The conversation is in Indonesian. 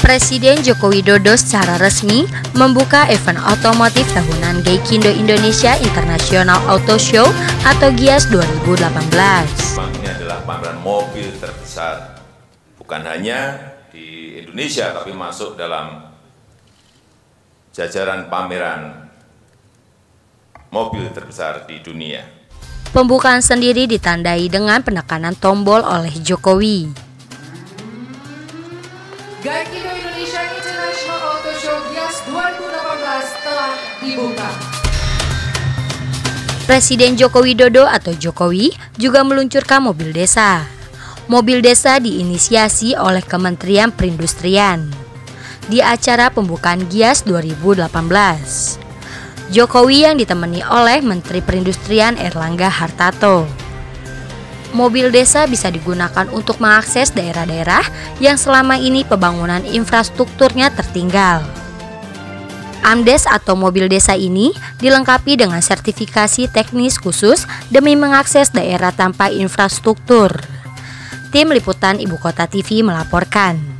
Presiden Joko Widodo secara resmi membuka event otomotif tahunan Gaikindo Indonesia International Auto Show atau GIAS 2018. Ini adalah pameran mobil terbesar bukan hanya di Indonesia tapi masuk dalam jajaran pameran mobil terbesar di dunia. Pembukaan sendiri ditandai dengan penekanan tombol oleh Jokowi. Gaikindo Indonesia International Auto Show Gias 2018 telah dibuka. Presiden Joko Widodo atau Jokowi juga meluncurkan mobil desa. Mobil desa diinisiasi oleh Kementerian Perindustrian di acara pembukaan GIAS 2018. Jokowi yang ditemani oleh Menteri Perindustrian Erlangga Hartarto. Mobil desa bisa digunakan untuk mengakses daerah-daerah yang selama ini pembangunan infrastrukturnya tertinggal. AMDES atau mobil desa ini dilengkapi dengan sertifikasi teknis khusus demi mengakses daerah tanpa infrastruktur. Tim Liputan Ibu Kota TV melaporkan.